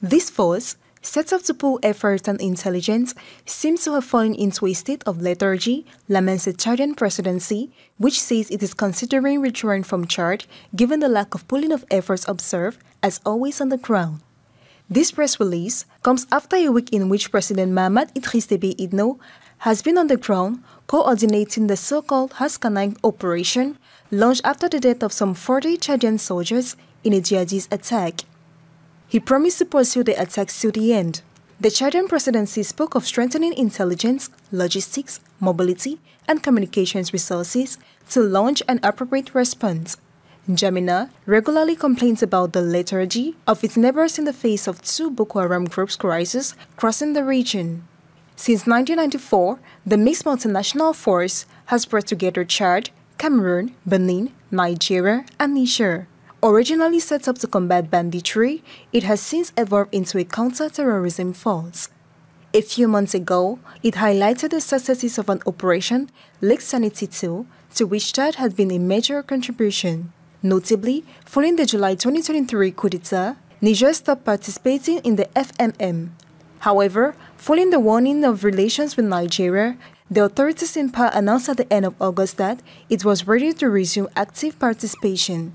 This force, set up to pull effort and intelligence, seems to have fallen into a state of lethargy, laments the Chadian presidency, which says it is considering withdrawing from Chad given the lack of pulling of efforts observed, as always, on the ground. This press release comes after a week in which President Mahamat Idriss Déby Itno has been on the ground coordinating the so-called Haskanite operation launched after the death of some 40 Chadian soldiers in a jihadist attack. He promised to pursue the attacks to the end. The Chadian presidency spoke of strengthening intelligence, logistics, mobility, and communications resources to launch an appropriate response. N'Djamena regularly complains about the lethargy of its neighbors in the face of two Boko Haram groups' crises crossing the region. Since 1994, the mixed multinational force has brought together Chad, Cameroon, Benin, Nigeria, and Niger. Originally set up to combat banditry, it has since evolved into a counter-terrorism force. A few months ago, it highlighted the successes of an operation, Lake Sanity 2, to which Chad had been a major contribution. Notably, following the July 2023 coup d'etat, Niger stopped participating in the FMM. However, following the warning of relations with Nigeria, the authorities in power announced at the end of August that it was ready to resume active participation.